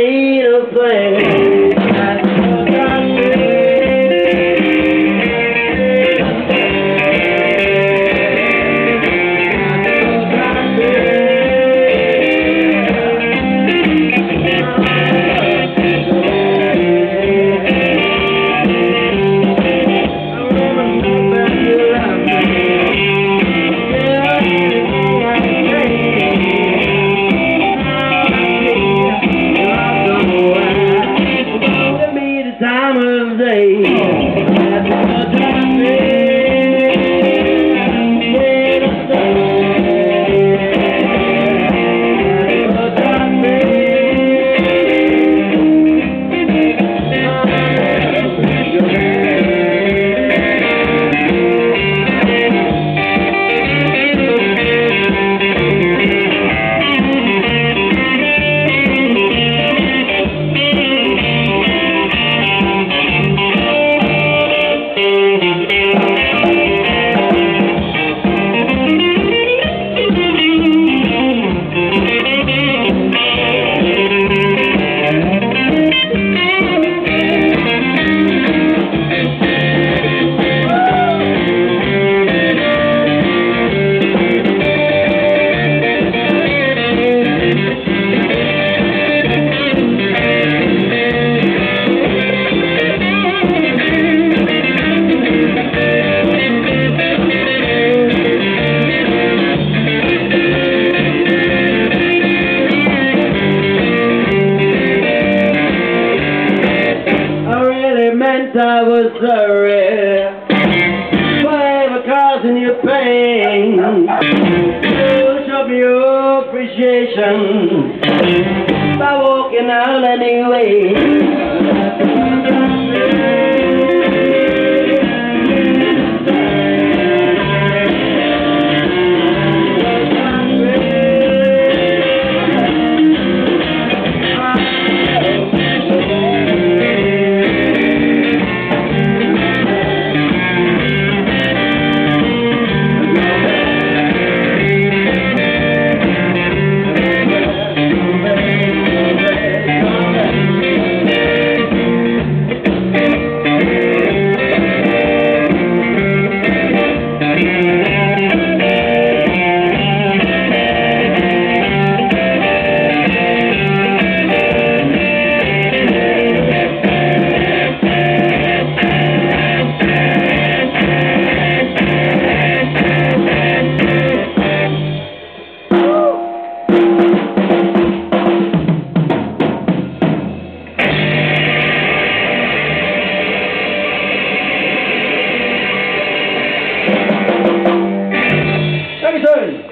ain't a thing. day. meant I was sorry Forever causing you pain. You show me your appreciation. By walking out anyway. aí.